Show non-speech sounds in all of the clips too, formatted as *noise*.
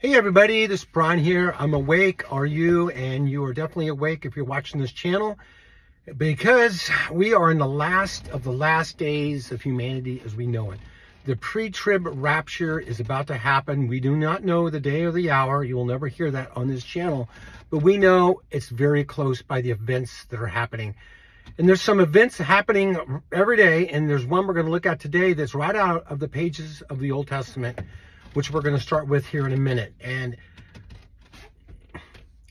Hey everybody, this is Brian here. I'm awake. Are you? And you are definitely awake if you're watching this channel because we are in the last of the last days of humanity as we know it. The pre-trib rapture is about to happen. We do not know the day or the hour. You will never hear that on this channel, but we know it's very close by the events that are happening. And there's some events happening every day, and there's one we're going to look at today that's right out of the pages of the Old Testament which we're going to start with here in a minute. And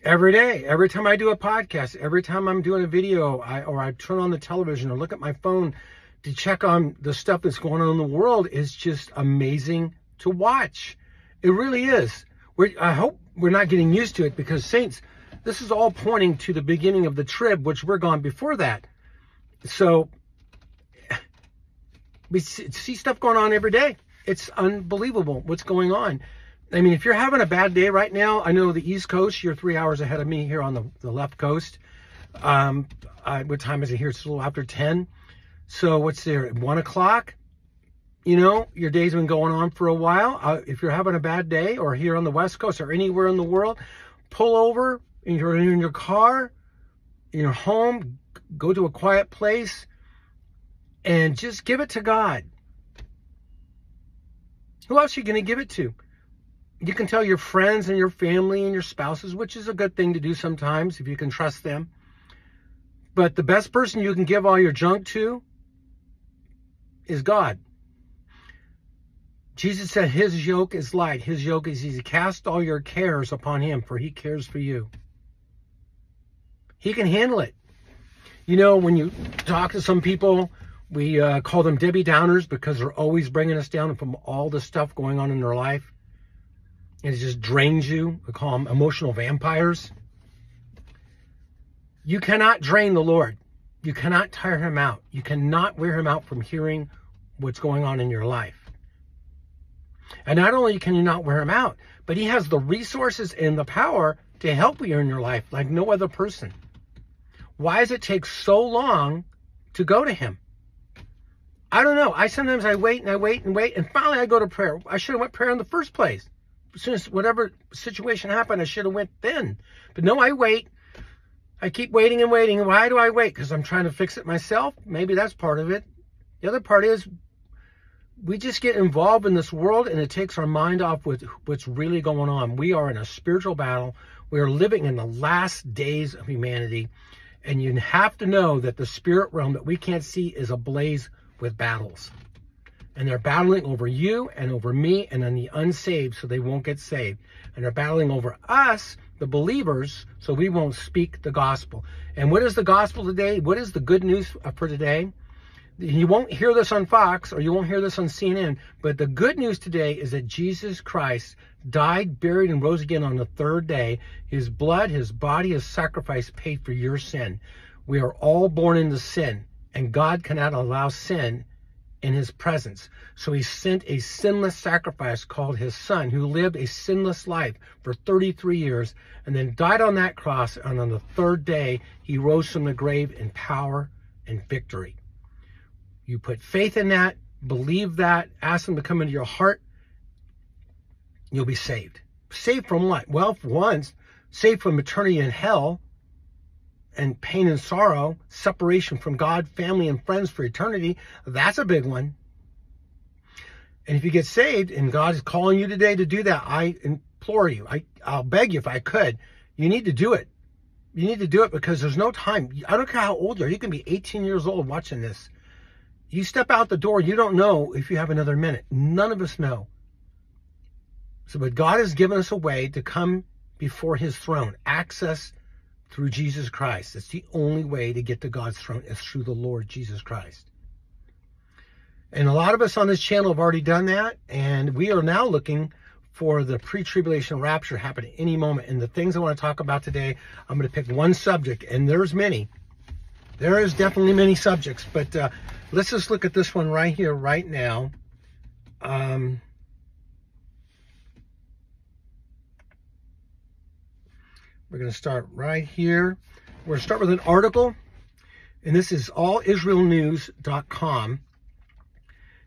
every day, every time I do a podcast, every time I'm doing a video, I, or I turn on the television or look at my phone to check on the stuff that's going on in the world is just amazing to watch. It really is. We're, I hope we're not getting used to it because saints, this is all pointing to the beginning of the trib, which we're gone before that. So *sighs* we see stuff going on every day it's unbelievable what's going on. I mean, if you're having a bad day right now, I know the East Coast, you're three hours ahead of me here on the, the left coast. Um, I, what time is it here? It's a little after 10. So what's there? One o'clock? You know, your day's been going on for a while. Uh, if you're having a bad day or here on the West Coast or anywhere in the world, pull over and you're in your car, in your home, go to a quiet place and just give it to God. Who else are you going to give it to? You can tell your friends and your family and your spouses, which is a good thing to do sometimes if you can trust them. But the best person you can give all your junk to is God. Jesus said his yoke is light. His yoke is easy. Cast all your cares upon him, for he cares for you. He can handle it. You know, when you talk to some people we uh, call them Debbie Downers because they're always bringing us down from all the stuff going on in their life. And it just drains you. We call them emotional vampires. You cannot drain the Lord. You cannot tire him out. You cannot wear him out from hearing what's going on in your life. And not only can you not wear him out, but he has the resources and the power to help you in your life like no other person. Why does it take so long to go to him? I don't know. I sometimes I wait and I wait and wait, and finally I go to prayer. I should have went prayer in the first place. As soon as whatever situation happened, I should have went then. But no, I wait. I keep waiting and waiting. Why do I wait? Because I'm trying to fix it myself. Maybe that's part of it. The other part is we just get involved in this world and it takes our mind off with what's really going on. We are in a spiritual battle. We are living in the last days of humanity. And you have to know that the spirit realm that we can't see is ablaze with battles. And they're battling over you and over me and on the unsaved so they won't get saved. And they're battling over us, the believers, so we won't speak the gospel. And what is the gospel today? What is the good news for today? You won't hear this on Fox or you won't hear this on CNN, but the good news today is that Jesus Christ died, buried, and rose again on the third day. His blood, his body, his sacrifice paid for your sin. We are all born into sin and God cannot allow sin in his presence. So he sent a sinless sacrifice called his son, who lived a sinless life for 33 years and then died on that cross. And on the third day, he rose from the grave in power and victory. You put faith in that, believe that, ask him to come into your heart, you'll be saved. Saved from what? Well, for once, saved from eternity in hell and pain and sorrow, separation from God, family, and friends for eternity, that's a big one. And if you get saved and God is calling you today to do that, I implore you, I, I'll beg you if I could, you need to do it. You need to do it because there's no time. I don't care how old you are. You can be 18 years old watching this. You step out the door, you don't know if you have another minute. None of us know. So, but God has given us a way to come before his throne, access through Jesus Christ. It's the only way to get to God's throne is through the Lord Jesus Christ. And a lot of us on this channel have already done that, and we are now looking for the pre-tribulation rapture happening any moment. And the things I want to talk about today, I'm going to pick one subject, and there's many. There is definitely many subjects, but uh, let's just look at this one right here, right now. Um, We're going to start right here. We're going to start with an article, and this is allisraelnews.com. It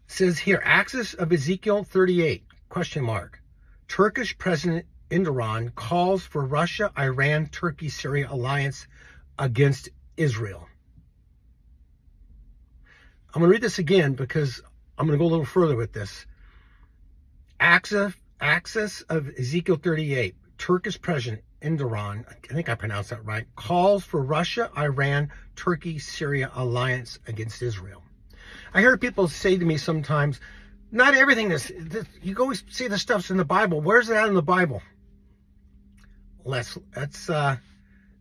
says here, Axis of Ezekiel 38, question mark. Turkish President Erdogan calls for Russia, Iran, Turkey, Syria alliance against Israel. I'm going to read this again because I'm going to go a little further with this. Axis, axis of Ezekiel 38, Turkish President Erdogan, I think I pronounced that right, calls for Russia, Iran, Turkey, Syria alliance against Israel. I hear people say to me sometimes, not everything is, you always see the stuff's in the Bible. Where's that in the Bible? Let's, let's, uh,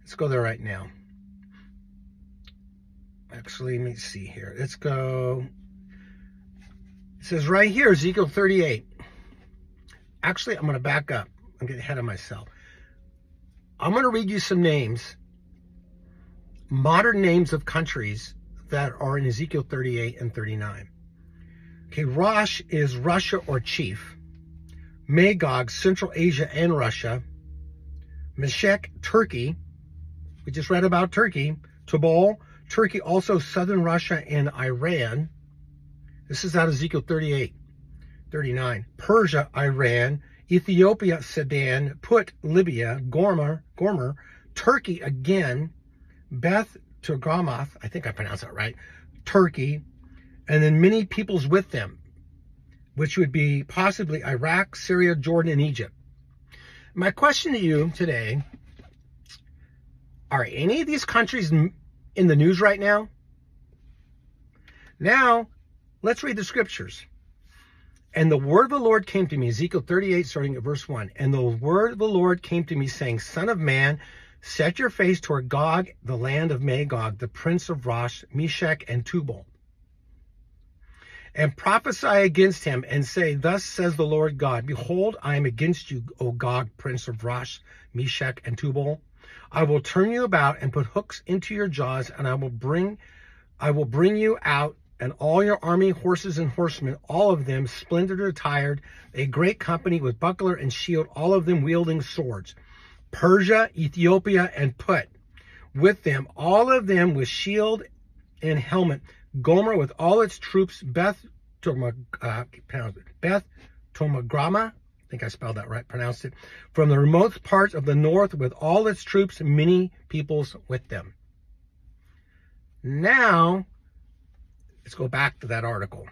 let's go there right now. Actually, let me see here. Let's go. It says right here, Ezekiel 38. Actually, I'm going to back up. I'm getting ahead of myself. I'm going to read you some names, modern names of countries that are in Ezekiel 38 and 39. Okay, Rosh is Russia or chief. Magog, Central Asia and Russia. Meshech, Turkey. We just read about Turkey. Tubal, Turkey, also southern Russia and Iran. This is out of Ezekiel 38, 39. Persia, Iran. Ethiopia, Sudan. Put, Libya. Gomer, Gomer. Turkey again. Beth Togarmah, I think I pronounced that right. Turkey. And then many peoples with them, which would be possibly Iraq, Syria, Jordan, and Egypt. My question to you today, are any of these countries in the news right now? Now, let's read the scriptures. And the word of the Lord came to me, Ezekiel 38, starting at verse 1. And the word of the Lord came to me, saying, Son of man, set your face toward Gog, the land of Magog, the prince of Rosh, Meshech, and Tubal. And prophesy against him, and say, Thus says the Lord God, Behold, I am against you, O Gog, prince of Rosh, Meshech, and Tubal. I will turn you about and put hooks into your jaws, and I will bring I will bring you out and all your army, horses and horsemen, all of them splendid attired, a great company with buckler and shield, all of them wielding swords. Persia, Ethiopia, and Put with them, all of them with shield and helmet. Gomer with all its troops, Beth uh, Beth Tomagrama, I think I spelled that right, pronounced it, from the remote parts of the north with all its troops, many peoples with them. Now, let's go back to that article.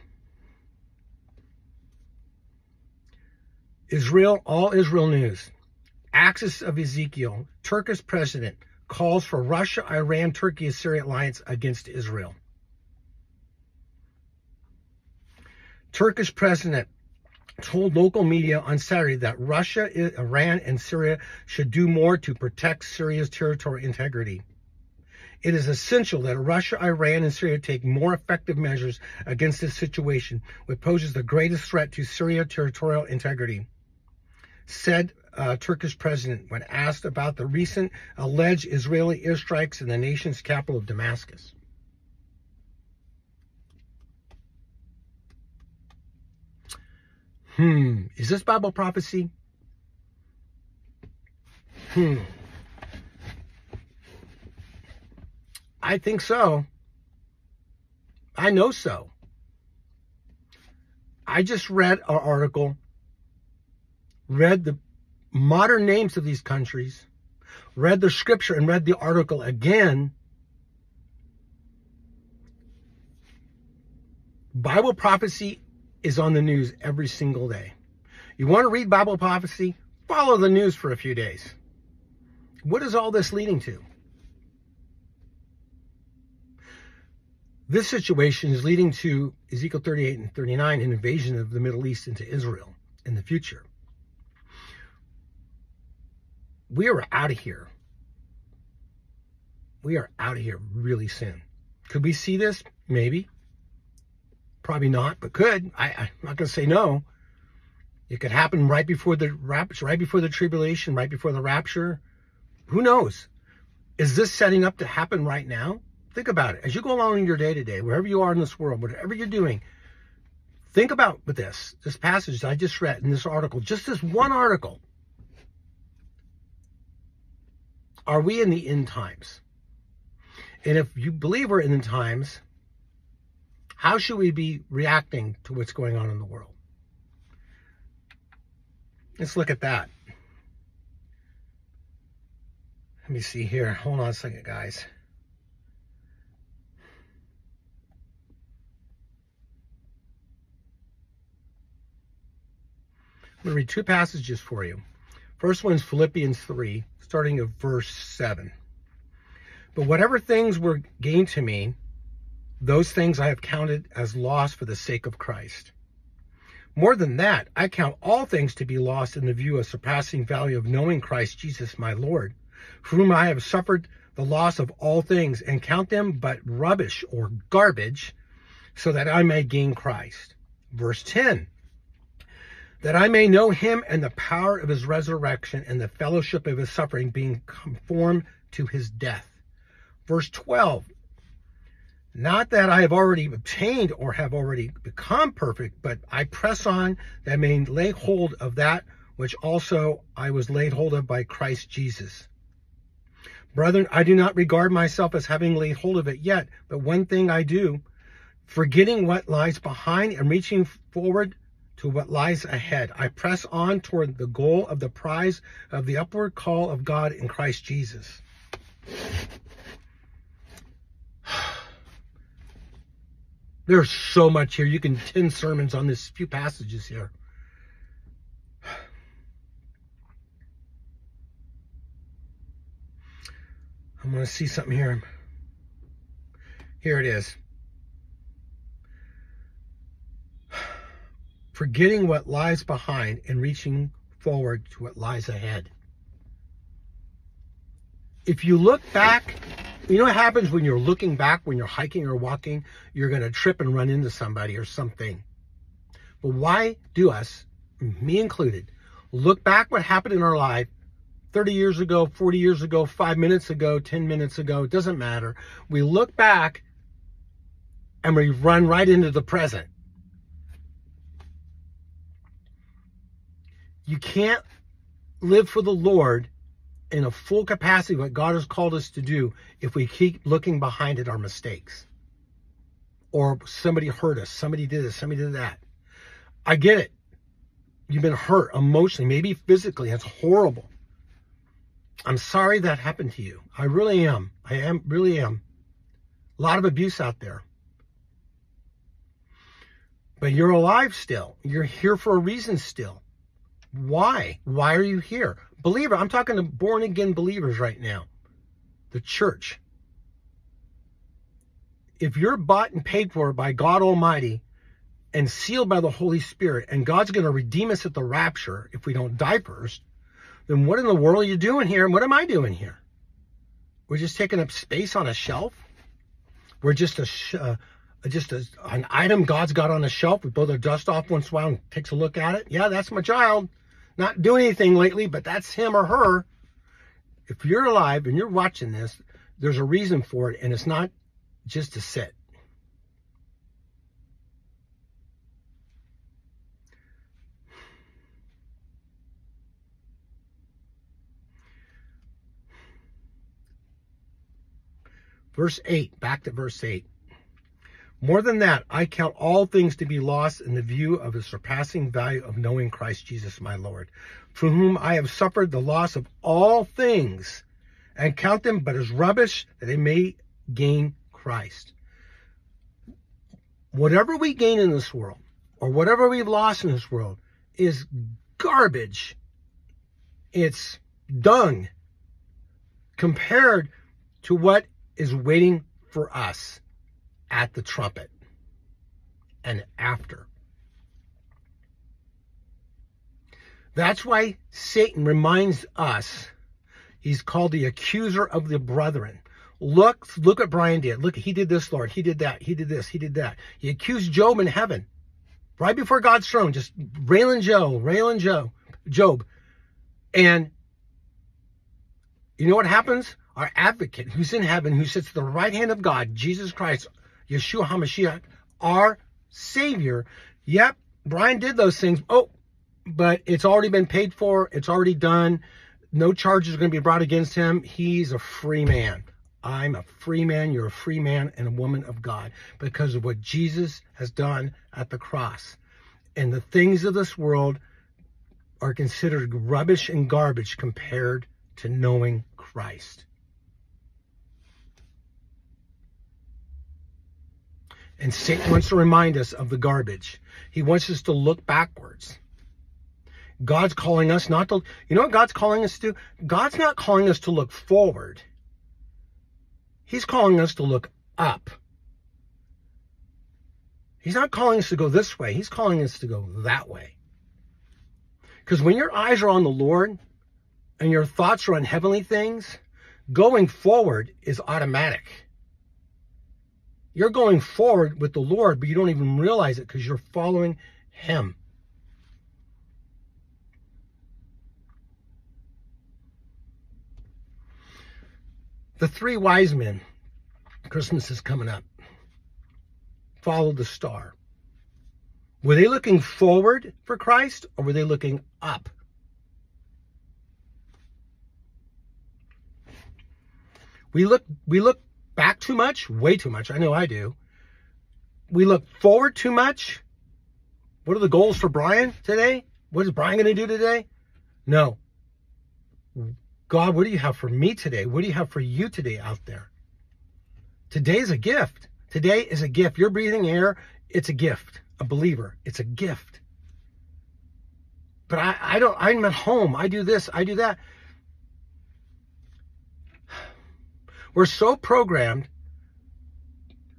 Israel, all Israel news. Axis of Ezekiel, Turkish president calls for Russia, Iran, Turkey, Syria alliance against Israel. Turkish president told local media on Saturday that Russia, Iran, and Syria should do more to protect Syria's territorial integrity. It is essential that Russia, Iran, and Syria take more effective measures against this situation, which poses the greatest threat to Syria's territorial integrity, said uh, Turkish president when asked about the recent alleged Israeli airstrikes in the nation's capital of Damascus. Hmm, is this Bible prophecy? Hmm. I think so. I know so. I just read an article, read the modern names of these countries, read the scripture and read the article again. Bible prophecy is on the news every single day. You want to read Bible prophecy? Follow the news for a few days. What is all this leading to? This situation is leading to Ezekiel 38 and 39, an invasion of the Middle East into Israel in the future. We are out of here. We are out of here really soon. Could we see this? Maybe. Probably not, but could. I, I'm not going to say no. It could happen right before the rapture, right before the tribulation, right before the rapture. Who knows? Is this setting up to happen right now? Think about it. As you go along in your day to day, wherever you are in this world, whatever you're doing, think about with this, this passage I just read in this article, just this one article. Are we in the end times? And if you believe we're in the times, how should we be reacting to what's going on in the world? Let's look at that. Let me see here. Hold on a second, guys. I'm going to read two passages for you. First one is Philippians 3, starting at verse 7. But whatever things were gained to me, those things I have counted as loss for the sake of Christ. More than that, I count all things to be lost in the view of surpassing value of knowing Christ Jesus my Lord, for whom I have suffered the loss of all things, and count them but rubbish or garbage, so that I may gain Christ. Verse 10 that I may know him and the power of his resurrection and the fellowship of his suffering, being conformed to his death. Verse 12, not that I have already obtained or have already become perfect, but I press on that I may lay hold of that which also I was laid hold of by Christ Jesus. Brethren, I do not regard myself as having laid hold of it yet, but one thing I do, forgetting what lies behind and reaching forward to what lies ahead. I press on toward the goal of the prize of the upward call of God in Christ Jesus. *sighs* There's so much here. You can 10 sermons on this few passages here. *sighs* I'm going to see something here. Here it is. Forgetting what lies behind and reaching forward to what lies ahead. If you look back, you know what happens when you're looking back, when you're hiking or walking, you're going to trip and run into somebody or something. But why do us, me included, look back what happened in our life 30 years ago, 40 years ago, five minutes ago, 10 minutes ago, it doesn't matter. We look back and we run right into the present. You can't live for the Lord in a full capacity, what God has called us to do, if we keep looking behind at our mistakes. Or somebody hurt us, somebody did this, somebody did that. I get it. You've been hurt emotionally, maybe physically. It's horrible. I'm sorry that happened to you. I really am. I am really am. A lot of abuse out there. But you're alive still. You're here for a reason still. Why? Why are you here? Believer, I'm talking to born again believers right now. The church. If you're bought and paid for by God Almighty and sealed by the Holy Spirit, and God's going to redeem us at the rapture if we don't die first, then what in the world are you doing here? And what am I doing here? We're just taking up space on a shelf. We're just a, uh, just a, an item God's got on a shelf. We blow the dust off once in a while and takes a look at it. Yeah, that's my child not doing anything lately, but that's him or her. If you're alive and you're watching this, there's a reason for it, and it's not just to sit. Verse 8, back to verse 8. More than that, I count all things to be lost in the view of the surpassing value of knowing Christ Jesus my Lord, for whom I have suffered the loss of all things, and count them but as rubbish that they may gain Christ. Whatever we gain in this world, or whatever we've lost in this world, is garbage. It's dung compared to what is waiting for us at the trumpet and after. That's why Satan reminds us he's called the accuser of the brethren. Look, look what Brian did. Look, he did this, Lord. He did that. He did this. He did that. He accused Job in heaven, right before God's throne, just railing Job, railing Job, Job. And you know what happens? Our advocate who's in heaven, who sits at the right hand of God, Jesus Christ, Yeshua HaMashiach, our Savior. Yep, Brian did those things. Oh, but it's already been paid for. It's already done. No charges are going to be brought against him. He's a free man. I'm a free man. You're a free man and a woman of God because of what Jesus has done at the cross. And the things of this world are considered rubbish and garbage compared to knowing Christ. And Satan wants to remind us of the garbage. He wants us to look backwards. God's calling us not to, you know what God's calling us to? God's not calling us to look forward. He's calling us to look up. He's not calling us to go this way. He's calling us to go that way. Because when your eyes are on the Lord and your thoughts are on heavenly things, going forward is automatic. You're going forward with the Lord, but you don't even realize it because you're following Him. The three wise men, Christmas is coming up, followed the star. Were they looking forward for Christ or were they looking up? We look we look back too much, way too much. I know I do. We look forward too much. What are the goals for Brian today? What is Brian going to do today? No. God, what do you have for me today? What do you have for you today out there? Today is a gift. Today is a gift. You're breathing air. It's a gift a believer. It's a gift. But I, I don't, I'm at home. I do this, I do that. We're so programmed.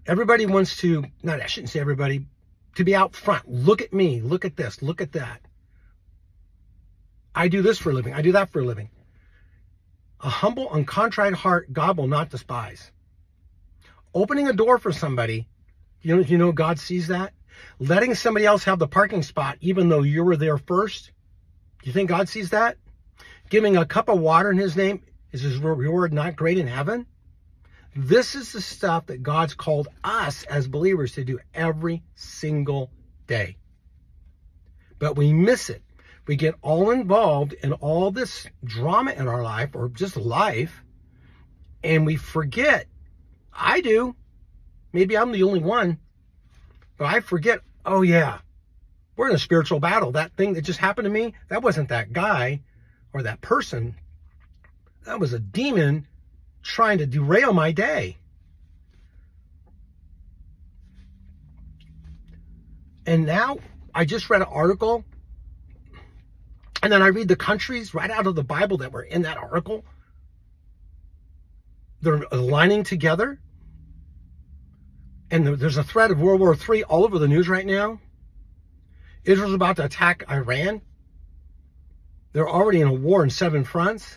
Everybody wants to, not, I shouldn't say everybody, to be out front. Look at me. Look at this. Look at that. I do this for a living. I do that for a living. A humble and contrite heart, God will not despise. Opening a door for somebody, you know, you know God sees that? letting somebody else have the parking spot even though you were there first. Do you think God sees that? Giving a cup of water in his name is his reward not great in heaven? This is the stuff that God's called us as believers to do every single day. But we miss it. We get all involved in all this drama in our life or just life, and we forget. I do. Maybe I'm the only one but I forget, oh yeah, we're in a spiritual battle. That thing that just happened to me, that wasn't that guy or that person. That was a demon trying to derail my day. And now I just read an article and then I read the countries right out of the Bible that were in that article. They're aligning together and there's a threat of World War III all over the news right now. Israel's about to attack Iran. They're already in a war in seven fronts.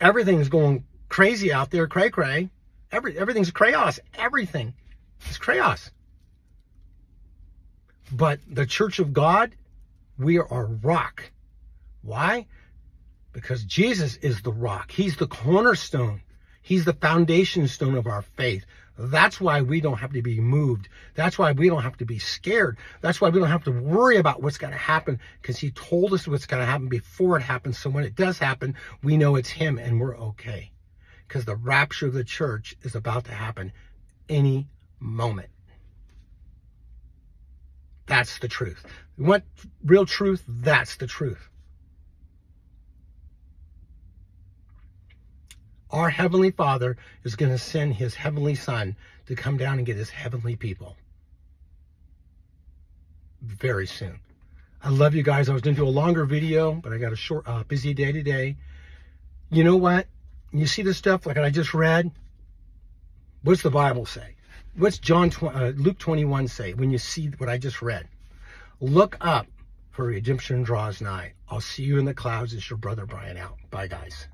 Everything's going crazy out there, cray cray. Every, everything's chaos. Everything is chaos. But the church of God, we are a rock. Why? Because Jesus is the rock. He's the cornerstone. He's the foundation stone of our faith. That's why we don't have to be moved. That's why we don't have to be scared. That's why we don't have to worry about what's going to happen because he told us what's going to happen before it happens. So when it does happen, we know it's him and we're okay because the rapture of the church is about to happen any moment. That's the truth. You want real truth? That's the truth. Our Heavenly Father is going to send His Heavenly Son to come down and get His heavenly people very soon. I love you guys. I was going to do a longer video, but I got a short, uh, busy day today. You know what? You see this stuff like I just read? What's the Bible say? What's John, uh, Luke 21 say when you see what I just read? Look up for redemption draws nigh. I'll see you in the clouds. It's your brother Brian out. Bye, guys.